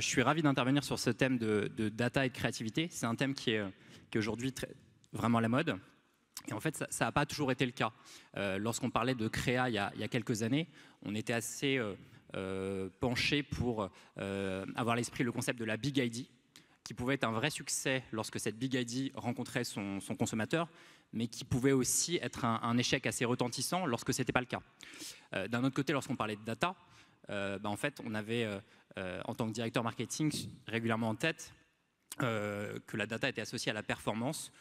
je suis ravi d'intervenir sur ce thème de, data et de créativité. C'est un thème qui est, aujourd'hui vraiment la mode. Et en fait, ça n'a pas toujours été le cas. Lorsqu'on parlait de créa il y, a, quelques années, on était assez penché pour avoir à l'esprit le concept de la Big ID, qui pouvait être un vrai succès lorsque cette Big ID rencontrait son, consommateur, mais qui pouvait aussi être un, échec assez retentissant lorsque ce n'était pas le cas. Euh, d'un autre côté, lorsqu'on parlait de data, euh, bah, en fait, on avait, euh, en tant que directeur marketing, régulièrement en tête que la data était associée à la performance,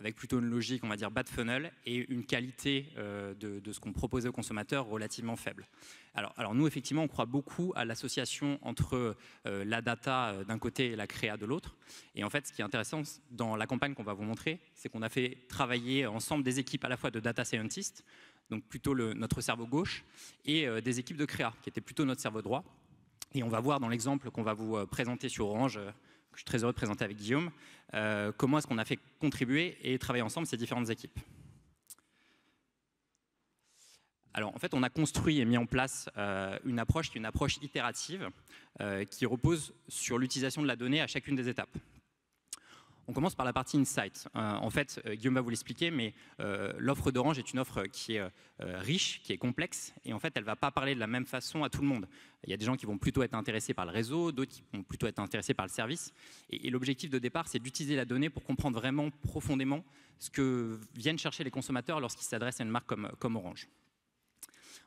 avec plutôt une logique, on va dire, bad funnel et une qualité euh, de, ce qu'on proposait aux consommateurs relativement faible. Alors, nous, effectivement, on croit beaucoup à l'association entre euh, la data euh, d'un côté et la créa de l'autre. Et en fait, ce qui est intéressant dans la campagne qu'on va vous montrer, c'est qu'on a fait travailler ensemble des équipes à la fois de data scientists, donc plutôt notre cerveau gauche, et des équipes de créa, qui étaient plutôt notre cerveau droit. Et on va voir dans l'exemple qu'on va vous présenter sur Orange je suis très heureux de présenter avec Guillaume, euh, comment est-ce qu'on a fait contribuer et travailler ensemble ces différentes équipes. Alors en fait, on a construit et mis en place euh, une approche qui est une approche itérative euh, qui repose sur l'utilisation de la donnée à chacune des étapes. On commence par la partie insight. Euh, en fait, euh, Guillaume va vous l'expliquer, mais euh, l'offre d'Orange est une offre qui est riche, qui est complexe, et en fait, elle ne va pas parler de la même façon à tout le monde. Il y a des gens qui vont plutôt être intéressés par le réseau, d'autres qui vont plutôt être intéressés par le service. Et, l'objectif de départ, c'est d'utiliser la donnée pour comprendre vraiment profondément ce que viennent chercher les consommateurs lorsqu'ils s'adressent à une marque comme, comme Orange.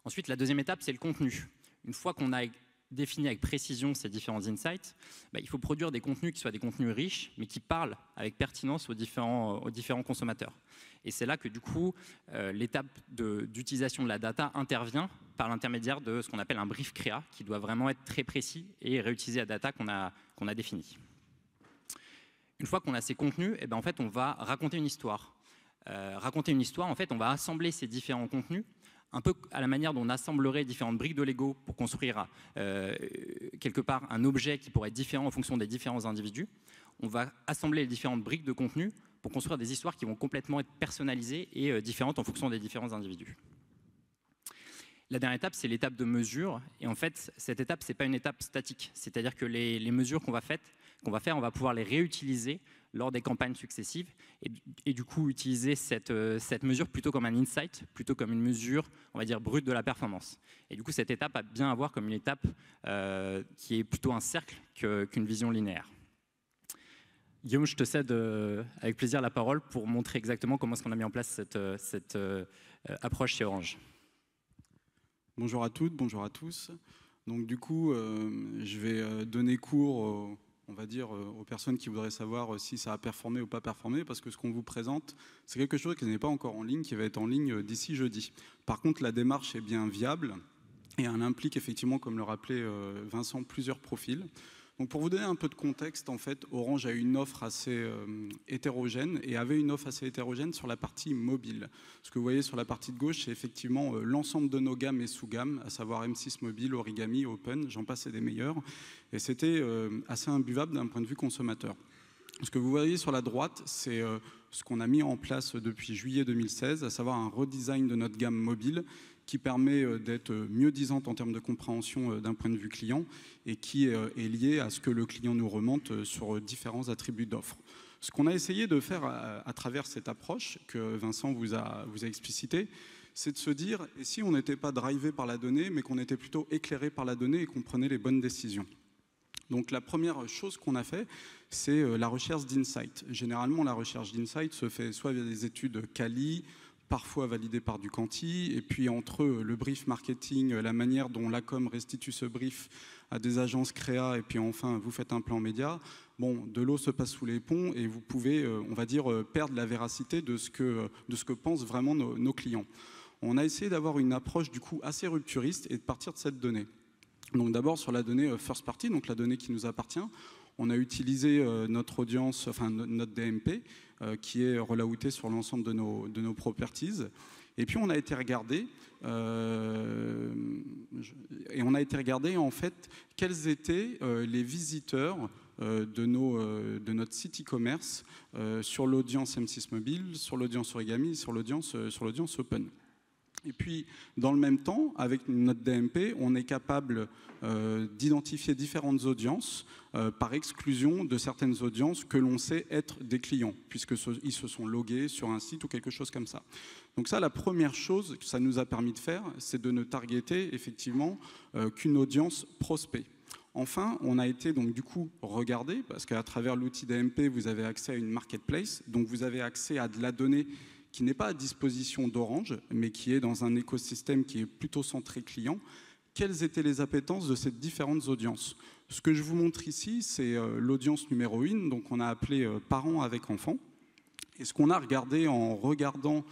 Ensuite, la deuxième étape, c'est le contenu. Une fois qu'on a définir avec précision ces différents insights, bah, il faut produire des contenus qui soient des contenus riches, mais qui parlent avec pertinence aux différents, consommateurs. Et c'est là que du coup, euh, l'étape d'utilisation de, la data intervient par l'intermédiaire de ce qu'on appelle un brief créa, qui doit vraiment être très précis et réutiliser la data qu'on a, a définie. Une fois qu'on a ces contenus, et eh ben en fait, on va raconter une histoire. Euh, raconter une histoire, en fait, on va assembler ces différents contenus un peu à la manière dont on assemblerait différentes briques de Lego pour construire euh, quelque part un objet qui pourrait être différent en fonction des différents individus. On va assembler les différentes briques de contenu pour construire des histoires qui vont complètement être personnalisées et euh, différentes en fonction des différents individus. La dernière étape, c'est l'étape de mesure. Et en fait, cette étape, ce n'est pas une étape statique. C'est-à-dire que les, mesures qu'on va, qu'on va faire, on va pouvoir les réutiliser lors des campagnes successives et, du coup utiliser cette, euh, cette, mesure plutôt comme un insight, plutôt comme une mesure, on va dire, brute de la performance. Et du coup, cette étape a bien à voir comme une étape euh, qui est plutôt un cercle qu'une vision linéaire. Guillaume, je te cède euh, avec plaisir la parole pour montrer exactement comment est-ce qu'on a mis en place cette, cette approche chez Orange. Bonjour à toutes, bonjour à tous. Donc du coup, je vais donner cours on va dire, euh, aux personnes qui voudraient savoir euh, si ça a performé ou pas performé, parce que ce qu'on vous présente, c'est quelque chose qui n'est pas encore en ligne, qui va être en ligne euh, d'ici jeudi. Par contre, la démarche est bien viable et elle implique effectivement, comme le rappelait Vincent, plusieurs profils. Donc pour vous donner un peu de contexte, en fait, Orange a une offre assez euh, hétérogène et avait une offre assez hétérogène sur la partie mobile. Ce que vous voyez sur la partie de gauche, c'est effectivement euh, l'ensemble de nos gammes et sous-gammes, à savoir M6 Mobile, Origami, Open, j'en passe des meilleurs. Et c'était euh, assez imbuvable d'un point de vue consommateur. Ce que vous voyez sur la droite, c'est ce qu'on a mis en place depuis juillet 2016, à savoir un redesign de notre gamme mobile qui permet euh, d'être mieux disante en termes de compréhension euh, d'un point de vue client et qui euh, est lié à ce que le client nous remonte sur différents attributs d'offres. Ce qu'on a essayé de faire à, travers cette approche que Vincent vous a, vous a explicité, c'est de se dire, et si on n'était pas drivé par la donnée, mais qu'on était plutôt éclairé par la donnée et qu'on prenait les bonnes décisions donc la première chose qu'on a fait, c'est la recherche d'insight. Généralement, la recherche d'insight se fait soit via des études quali, parfois validé par du quanti, et puis entre le brief marketing, la manière dont la com restitue ce brief à des agences créa, et puis enfin vous faites un plan média, bon, de l'eau se passe sous les ponts et vous pouvez, euh, on va dire, euh, perdre la véracité de ce que, de ce que pensent vraiment nos, nos clients. On a essayé d'avoir une approche du coup assez rupturiste et de partir de cette donnée. Donc d'abord sur la donnée euh, first party, donc la donnée qui nous appartient, on a utilisé notre audience, enfin notre DMP, euh, qui est relaouté sur l'ensemble de nos, de nos properties. Et puis on a été regardé, euh, et on a été regardé en fait quels étaient euh, les visiteurs de, nos, de notre site e-commerce sur l'audience M6 Mobile, sur l'audience Origami, sur l'audience sur l'audience Open. Et puis, dans le même temps, avec notre DMP, on est capable euh, d'identifier différentes audiences euh, par exclusion de certaines audiences que l'on sait être des clients, puisqu'ils se sont logués sur un site ou quelque chose comme ça. Donc ça, la première chose que ça nous a permis de faire, c'est de ne targeter effectivement euh, qu'une audience prospect. Enfin, on a été donc du coup regardé, parce qu'à travers l'outil DMP, vous avez accès à une marketplace, donc vous avez accès à de la donnée qui n'est pas à disposition d'Orange, mais qui est dans un écosystème qui est plutôt centré client, quelles étaient les appétences de ces différentes audiences? Ce que je vous montre ici, c'est euh, l'audience numéro 1, donc on a appelé euh, parents avec enfants. Et ce qu'on a regardé en regardant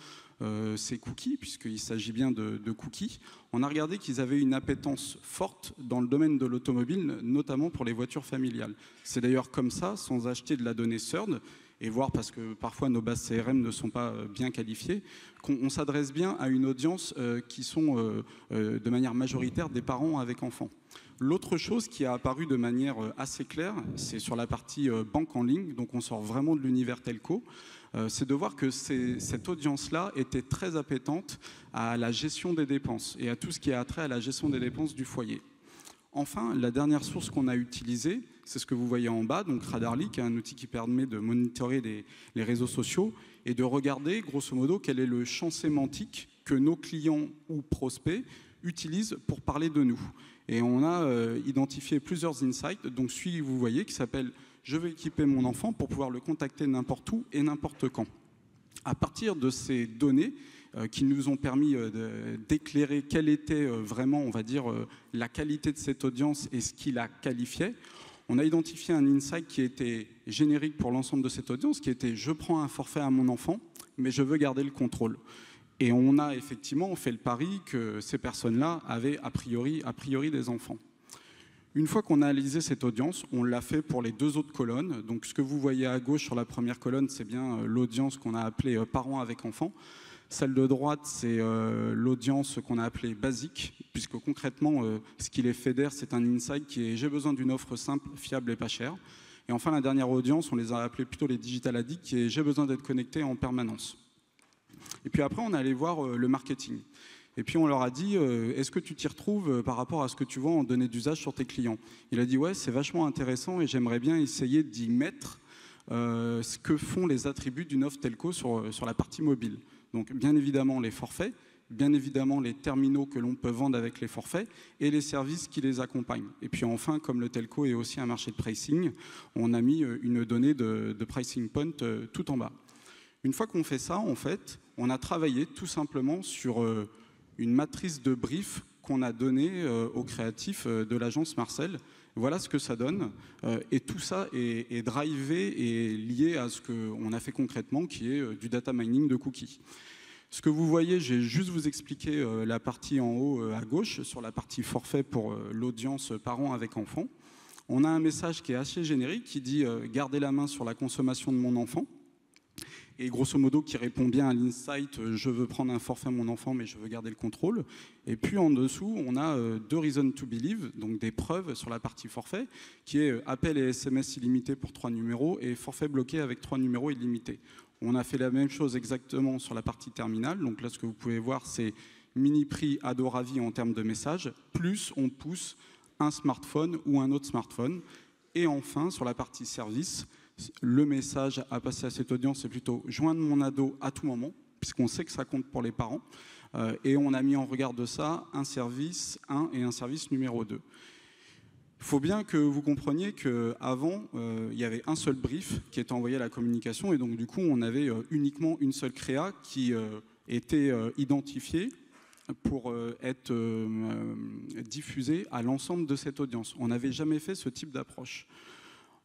euh, ces cookies, puisqu'il s'agit bien de, cookies, on a regardé qu'ils avaient une appétence forte dans le domaine de l'automobile, notamment pour les voitures familiales. C'est d'ailleurs comme ça, sans acheter de la donnée CERD, et voir, parce que parfois nos bases CRM ne sont pas euh, bien qualifiées, qu'on s'adresse bien à une audience euh, qui sont euh, de manière majoritaire des parents avec enfants. L'autre chose qui a apparu de manière assez claire, c'est sur la partie banque en ligne, donc on sort vraiment de l'univers telco, c'est de voir que cette audience-là était très appétente à la gestion des dépenses et à tout ce qui a trait à la gestion des dépenses du foyer. Enfin, la dernière source qu'on a utilisée, c'est ce que vous voyez en bas, donc Radarly, qui est un outil qui permet de monitorer les réseaux sociaux et de regarder, grosso modo, quel est le champ sémantique que nos clients ou prospects utilisent pour parler de nous. Et on a euh, identifié plusieurs insights, donc celui que vous voyez qui s'appelle « Je veux équiper mon enfant pour pouvoir le contacter n'importe où et n'importe quand ». À partir de ces données, euh, qui nous ont permis euh, d'éclairer quelle était vraiment, on va dire, la qualité de cette audience et ce qui la qualifiait on a identifié un insight qui était générique pour l'ensemble de cette audience, qui était je prends un forfait à mon enfant, mais je veux garder le contrôle. Et on a effectivement fait le pari que ces personnes-là avaient a priori, des enfants. Une fois qu'on a analysé cette audience, on l'a fait pour les deux autres colonnes. Donc ce que vous voyez à gauche sur la première colonne, c'est bien euh, l'audience qu'on a appelée euh, parents avec enfants. Celle de droite, c'est euh, l'audience qu'on a appelée basique, puisque concrètement, euh, ce qui les fédère, c'est un insight qui est j'ai besoin d'une offre simple, fiable et pas chère. Et enfin, la dernière audience, on les a appelés plutôt les digital addicts, qui est j'ai besoin d'être connecté en permanence. Et puis après, on est allé voir euh, le marketing. Et puis on leur a dit, est-ce que tu t'y retrouves par rapport à ce que tu vois en données d'usage sur tes clients? Il a dit, ouais, c'est vachement intéressant et j'aimerais bien essayer d'y mettre ce que font les attributs d'une offre telco sur, sur la partie mobile. Donc bien évidemment les forfaits, bien évidemment les terminaux que l'on peut vendre avec les forfaits et les services qui les accompagnent. Et puis enfin, comme le telco est aussi un marché de pricing, on a mis euh, une donnée de, pricing point euh, tout en bas. Une fois qu'on fait ça, en fait, on a travaillé tout simplement sur euh, une matrice de brief qu'on a donnée aux créatifs de l'agence Marcel. Voilà ce que ça donne. Et tout ça est, drivé et lié à ce qu'on a fait concrètement, qui est du data mining de cookies. Ce que vous voyez, j'ai juste vous expliquer euh, la partie en haut euh, à gauche, sur la partie forfait pour euh, l'audience parents avec enfants. On a un message qui est assez générique qui dit Gardez la main sur la consommation de mon enfant » et grosso modo qui répond bien à l'insight je veux prendre un forfait à mon enfant mais je veux garder le contrôle. Et puis en dessous, on a deux reasons to believe, donc des preuves sur la partie forfait, qui est appel et SMS illimité pour trois numéros et forfait bloqué avec trois numéros illimités. On a fait la même chose exactement sur la partie terminale. Donc là, ce que vous pouvez voir, c'est mini prix Adoravi en termes de messages, plus on pousse un smartphone ou un autre smartphone. Et enfin, sur la partie service, le message à passer à cette audience, c'est plutôt joindre mon ado à tout moment, puisqu'on sait que ça compte pour les parents. Euh, et on a mis en regard de ça un service 1 et un service numéro 2. Il faut bien que vous compreniez qu'avant, euh, il y avait un seul brief qui était envoyé à la communication et donc du coup, on avait euh, uniquement une seule créa qui était identifiée pour être diffusée à l'ensemble de cette audience. On n'avait jamais fait ce type d'approche.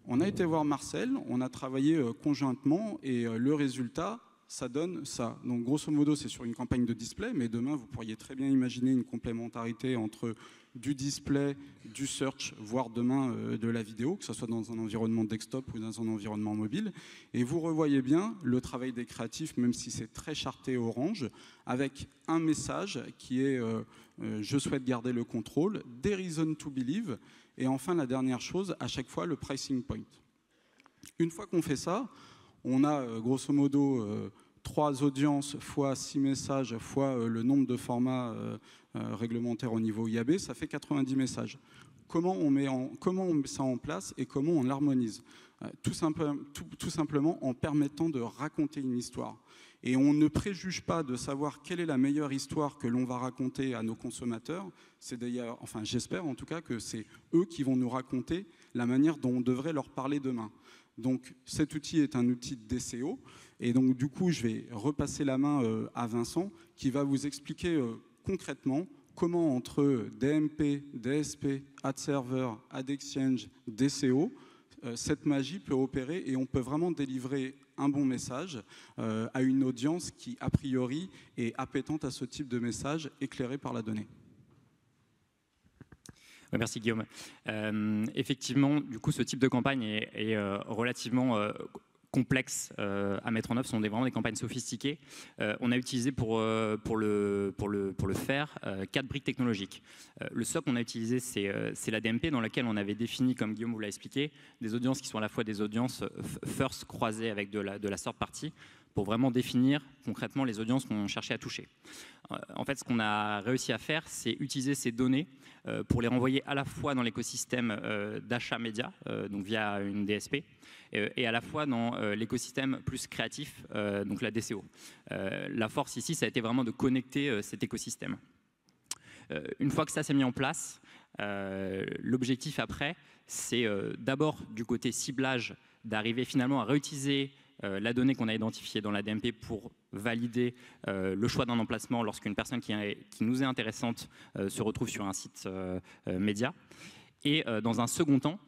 On a été voir Marcel, on a travaillé conjointement et le résultat, ça donne ça. Donc grosso modo, c'est sur une campagne de display, mais demain, vous pourriez très bien imaginer une complémentarité entre du display, du search, voire demain euh, de la vidéo, que ce soit dans un environnement desktop ou dans un environnement mobile. Et vous revoyez bien le travail des créatifs, même si c'est très charté orange, avec un message qui est euh, euh, je souhaite garder le contrôle, des reasons to believe, et enfin la dernière chose, à chaque fois le pricing point. Une fois qu'on fait ça, on a grosso modo 3 audiences fois 6 messages fois le nombre de formats réglementaires au niveau IAB, ça fait 90 messages. Comment on, met ça en place et comment on l'harmonise? Tout simplement en permettant de raconter une histoire. Et on ne préjuge pas de savoir quelle est la meilleure histoire que l'on va raconter à nos consommateurs. C'est d'ailleurs, enfin j'espère en tout cas que c'est eux qui vont nous raconter la manière dont on devrait leur parler demain. Donc cet outil est un outil de DCO. Et donc du coup, je vais repasser la main euh, à Vincent qui va vous expliquer euh, concrètement comment entre DMP, DSP, Ad Server, Ad Exchange, DCO, cette magie peut opérer et on peut vraiment délivrer un bon message euh, à une audience qui, a priori, est appétente à ce type de message éclairé par la donnée. merci Guillaume. Euh, effectivement, du coup, ce type de campagne est, relativement complexes euh, à mettre en œuvre, sont des, vraiment des campagnes sophistiquées. Euh, on a utilisé pour, euh, pour, le, pour, le, pour le faire quatre briques technologiques. le socle qu'on a utilisé, c'est la DMP dans laquelle on avait défini, comme Guillaume vous l'a expliqué, des audiences qui sont à la fois des audiences first croisées avec de la, de la sort partie pour vraiment définir concrètement les audiences qu'on cherchait à toucher. En fait, ce qu'on a réussi à faire, c'est utiliser ces données pour les renvoyer à la fois dans l'écosystème d'achat média, donc via une DSP, euh, et à la fois dans euh, l'écosystème plus créatif, euh, donc la DCO. la force ici, ça a été vraiment de connecter cet écosystème. une fois que ça s'est mis en place, l'objectif après, c'est d'abord du côté ciblage d'arriver finalement à réutiliser la donnée qu'on a identifiée dans la DMP pour valider le choix d'un emplacement lorsqu'une personne qui, nous est intéressante se retrouve sur un site média. Et dans un second temps,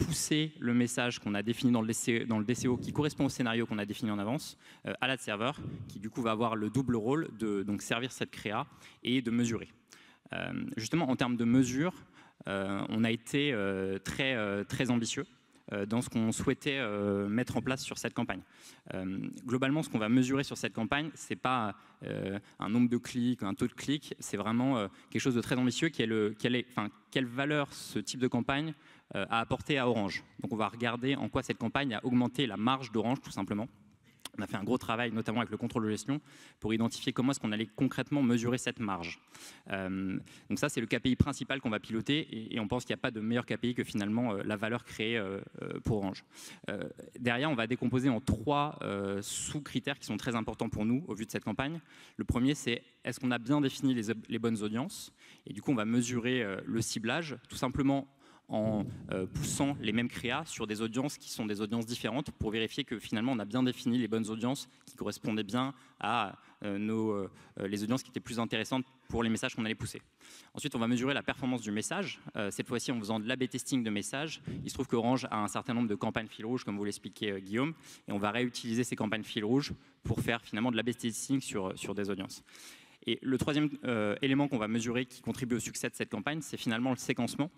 pousser le message qu'on a défini dans le, DCO, le, DCO, qui correspond au scénario qu'on a défini en avance, euh, à l'ad server, qui du coup va avoir le double rôle de donc, servir cette créa et de mesurer. Euh, justement, en termes de mesure, euh, on a été très, très ambitieux dans ce qu'on souhaitait mettre en place sur cette campagne. globalement, ce qu'on va mesurer sur cette campagne, c'est pas un nombre de clics, un taux de clics, c'est vraiment quelque chose de très ambitieux qui est, le, quelle, est, quelle valeur ce type de campagne euh, à apporter à Orange. Donc on va regarder en quoi cette campagne a augmenté la marge d'Orange tout simplement. On a fait un gros travail, notamment avec le contrôle de gestion, pour identifier comment est-ce qu'on allait concrètement mesurer cette marge. Euh, donc ça, c'est le KPI principal qu'on va piloter, et, on pense qu'il n'y a pas de meilleur KPI que finalement euh, la valeur créée pour Orange. derrière, on va décomposer en trois sous-critères qui sont très importants pour nous au vu de cette campagne. Le premier, c'est est-ce qu'on a bien défini les, les, bonnes audiences? Et du coup, on va mesurer le ciblage, tout simplement en euh, poussant les mêmes créas sur des audiences qui sont des audiences différentes pour vérifier que finalement on a bien défini les bonnes audiences qui correspondaient bien à euh, nos, euh, les audiences qui étaient plus intéressantes pour les messages qu'on allait pousser. Ensuite, on va mesurer la performance du message, cette fois-ci en faisant de l'AB testing de messages. Il se trouve qu'Orange a un certain nombre de campagnes fil rouge, comme vous l'expliquait Guillaume, et on va réutiliser ces campagnes fil rouge pour faire finalement de l'AB testing sur, sur des audiences. Et le troisième élément qu'on va mesurer qui contribue au succès de cette campagne, c'est finalement le séquencement.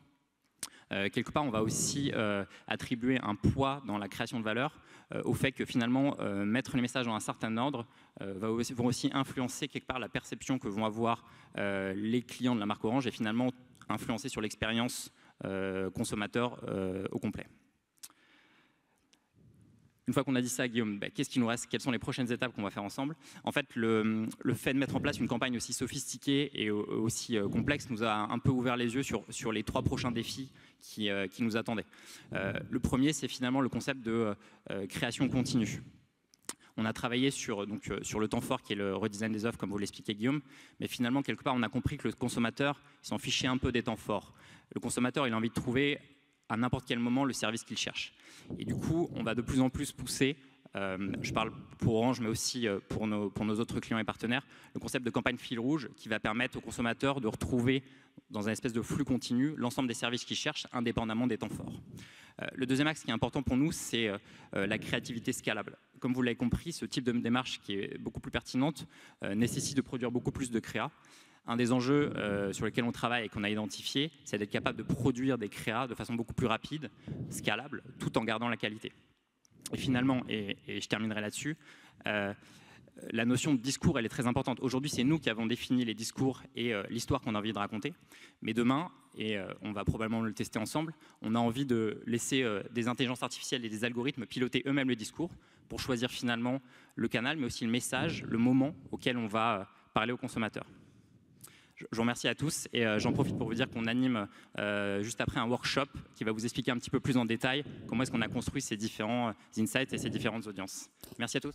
Euh, quelque part, on va aussi euh, attribuer un poids dans la création de valeur euh, au fait que finalement, mettre les messages dans un certain ordre va vont aussi influencer quelque part la perception que vont avoir les clients de la marque Orange et finalement influencer sur l'expérience consommateur au complet. Une fois qu'on a dit ça, Guillaume, bah, qu'est-ce qui nous reste? Quelles sont les prochaines étapes qu'on va faire ensemble? En fait, le, fait de mettre en place une campagne aussi sophistiquée et aussi euh, complexe nous a un peu ouvert les yeux sur, les trois prochains défis qui, euh, nous attendaient. Euh, le premier, c'est finalement le concept de création continue. On a travaillé sur, sur le temps fort qui est le redesign des offres, comme vous l'expliquez Guillaume, mais finalement, quelque part, on a compris que le consommateur s'en fichait un peu des temps forts. Le consommateur, il a envie de trouver à n'importe quel moment le service qu'il cherche. Et du coup, on va de plus en plus pousser, euh, je parle pour Orange, mais aussi euh, pour nos, pour nos autres clients et partenaires, le concept de campagne fil rouge qui va permettre aux consommateurs de retrouver dans un espèce de flux continu l'ensemble des services qu'ils cherchent, indépendamment des temps forts. Euh, le deuxième axe qui est important pour nous, c'est la créativité scalable. Comme vous l'avez compris, ce type de démarche qui est beaucoup plus pertinente nécessite de produire beaucoup plus de créa. Un des enjeux euh, sur lesquels on travaille et qu'on a identifié, c'est d'être capable de produire des créas de façon beaucoup plus rapide, scalable, tout en gardant la qualité. Et finalement, et, je terminerai là-dessus, euh, la notion de discours, elle est très importante. Aujourd'hui, c'est nous qui avons défini les discours et euh, l'histoire qu'on a envie de raconter. Mais demain, et on va probablement le tester ensemble, on a envie de laisser des intelligences artificielles et des algorithmes piloter eux-mêmes le discours pour choisir finalement le canal, mais aussi le message, le moment auquel on va parler aux consommateurs. Je vous remercie à tous et j'en profite pour vous dire qu'on anime juste après un workshop qui va vous expliquer un petit peu plus en détail comment est-ce qu'on a construit ces différents insights et ces différentes audiences. Merci à tous.